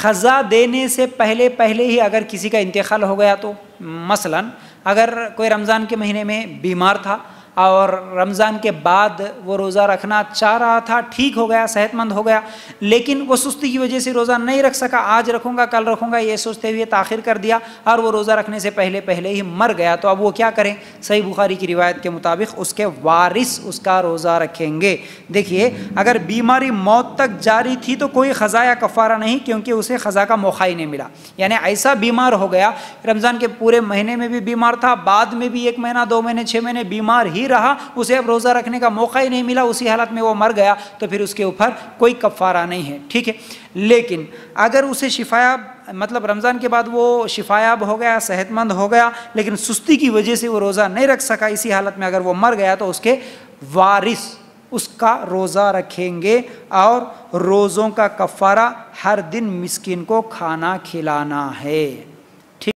ख़ज़ा देने से पहले पहले ही अगर किसी का इंतकाल हो गया तो मसलन, अगर कोई रमज़ान के महीने में बीमार था और रमज़ान के बाद वो रोज़ा रखना चाह रहा था, ठीक हो गया, सेहतमंद हो गया, लेकिन वो सुस्ती की वजह से रोज़ा नहीं रख सका। आज रखूँगा, कल रखूँगा, ये सोचते हुए ताखिर कर दिया और वो रोज़ा रखने से पहले पहले ही मर गया। तो अब वो क्या करें? सही बुखारी की रिवायत के मुताबिक उसके वारिस उसका रोज़ा रखेंगे। देखिए, अगर बीमारी मौत तक जारी थी तो कोई ख़ज़ा या कफ़ारा नहीं, क्योंकि उसे ख़ज़ा का मौका ही नहीं मिला। यानी ऐसा बीमार हो गया, रमज़ान के पूरे महीने में भी बीमार था, बाद में भी एक महीना, दो महीने छः महीने बीमार ही रहा, उसे अब रोज़ा रखने का मौका ही नहीं मिला, उसी हालत में वो मर गया तो फिर उसके ऊपर कोई कफ़ारा नहीं है, ठीक है? लेकिन अगर उसे शिफायाब मतलब रमज़ान के बाद वो शिफायाब हो गया, सेहतमंद हो गया, लेकिन सुस्ती की वजह से वो रोज़ा नहीं रख सका, इसी हालत में अगर वो मर गया तो उसके वारिस, उसका रोज़ा रखेंगे और रोज़ों का कफ़ारा हर दिन मिस्किन को खाना खिलाना है।